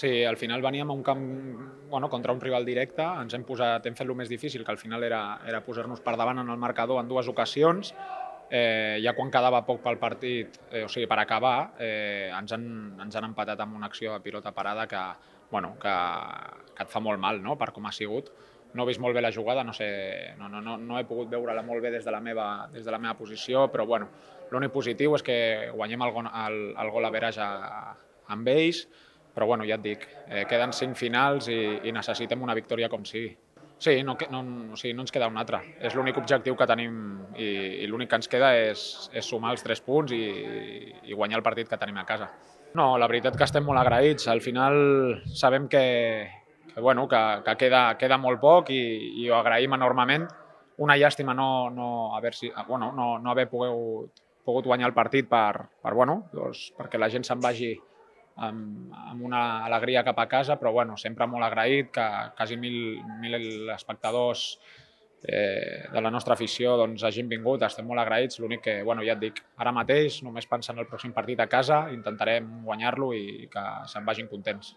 Sí, al final veníem a un camp bueno, contra un rival directe, ens hem, posat, hem fet el més difícil, que al final era, era posar-nos per davant en el marcador en dues ocasions, eh, ja quan quedava poc pel partit, eh, o sigui, per acabar, eh, ens, han, ens han empatat amb una acció de pilota parada que, bueno, que, que et fa molt mal no? per com ha sigut. No he vist molt bé la jugada, no, sé, no, no, no, no he pogut veure-la molt bé des de la meva, des de la meva posició, però bueno, l'únic positiu és que guanyem el, el, el gol a veres a, amb ells, però bueno, ja et dic, eh, queden cinc finals i, i necessitem una victòria com sigui. Sí, no, no, o sigui, no ens queda un altre. És l'únic objectiu que tenim i, i l'únic que ens queda és, és sumar els tres punts i, i guanyar el partit que tenim a casa. No, la veritat que estem molt agraïts. Al final sabem que, que, bueno, que, que queda, queda molt poc i, i ho agraïm enormement. Una llàstima no, no, haver, bueno, no, no haver pogut, pogut guanyar el partit per, per, bueno, doncs, perquè la gent se'n vagi amb, amb una alegria cap a casa, però bueno, sempre molt agraït que quasi mil, mil espectadors eh, de la nostra afició doncs, hagin vingut, estem molt agraïts, l'únic que, bueno, ja et dic, ara mateix, només pensant en el pròxim partit a casa, intentarem guanyar-lo i que se'n vagin contents.